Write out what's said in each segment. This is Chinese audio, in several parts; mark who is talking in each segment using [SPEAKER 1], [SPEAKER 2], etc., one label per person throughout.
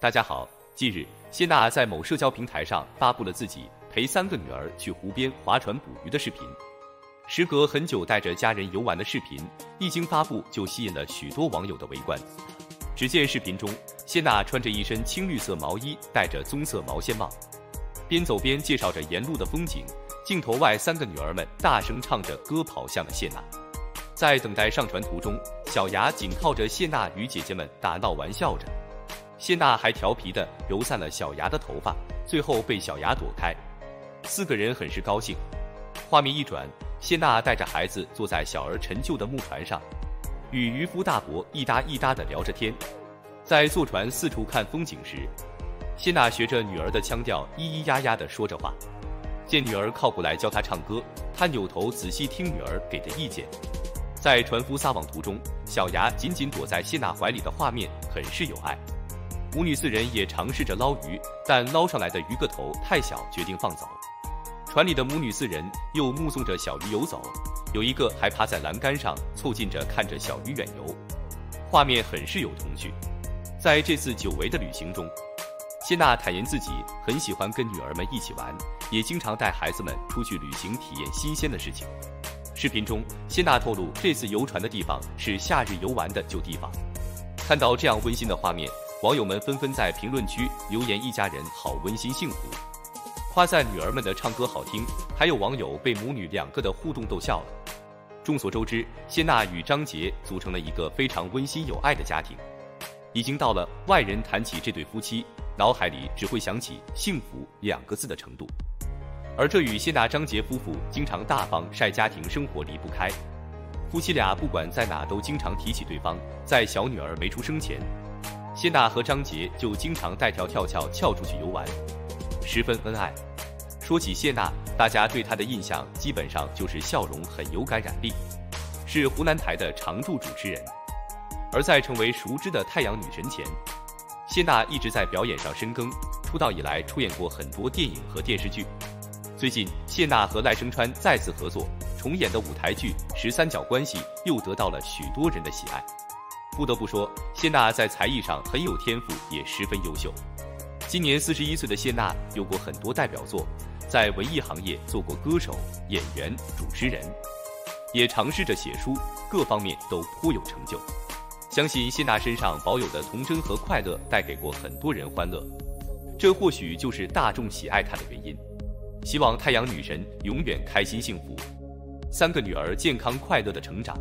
[SPEAKER 1] 大家好，近日谢娜在某社交平台上发布了自己陪三个女儿去湖边划船捕鱼的视频。时隔很久带着家人游玩的视频一经发布，就吸引了许多网友的围观。只见视频中，谢娜穿着一身青绿色毛衣，戴着棕色毛线帽，边走边介绍着沿路的风景。镜头外，三个女儿们大声唱着歌跑向了谢娜。在等待上船途中，小牙紧靠着谢娜与姐姐们打闹玩笑着。谢娜还调皮地揉散了小牙的头发，最后被小牙躲开。四个人很是高兴。画面一转，谢娜带着孩子坐在小儿陈旧的木船上，与渔夫大伯一搭一搭地聊着天。在坐船四处看风景时，谢娜学着女儿的腔调，咿咿呀呀地说着话。见女儿靠过来教她唱歌，她扭头仔细听女儿给的意见。在船夫撒网途中，小牙紧紧躲在谢娜怀里的画面很是有爱。母女四人也尝试着捞鱼，但捞上来的鱼个头太小，决定放走。船里的母女四人又目送着小鱼游走，有一个还趴在栏杆上凑近着看着小鱼远游，画面很是有童趣。在这次久违的旅行中，谢娜坦言自己很喜欢跟女儿们一起玩，也经常带孩子们出去旅行体验新鲜的事情。视频中，谢娜透露这次游船的地方是夏日游玩的旧地方。看到这样温馨的画面。网友们纷纷在评论区留言：“一家人好温馨幸福，夸赞女儿们的唱歌好听。”还有网友被母女两个的互动逗笑了。众所周知，谢娜与张杰组成了一个非常温馨有爱的家庭，已经到了外人谈起这对夫妻，脑海里只会想起“幸福”两个字的程度。而这与谢娜张杰夫妇经常大方晒家庭生活离不开。夫妻俩不管在哪都经常提起对方，在小女儿没出生前。谢娜和张杰就经常带条跳跳翘出去游玩，十分恩爱。说起谢娜，大家对她的印象基本上就是笑容很有感染力，是湖南台的常驻主持人。而在成为熟知的太阳女神前，谢娜一直在表演上深耕。出道以来，出演过很多电影和电视剧。最近，谢娜和赖声川再次合作重演的舞台剧《十三角关系》又得到了许多人的喜爱。不得不说，谢娜在才艺上很有天赋，也十分优秀。今年四十一岁的谢娜有过很多代表作，在文艺行业做过歌手、演员、主持人，也尝试着写书，各方面都颇有成就。相信谢娜身上保有的童真和快乐，带给过很多人欢乐，这或许就是大众喜爱她的原因。希望太阳女神永远开心幸福，三个女儿健康快乐的成长。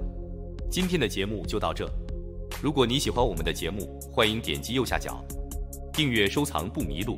[SPEAKER 1] 今天的节目就到这。如果你喜欢我们的节目，欢迎点击右下角订阅收藏不迷路。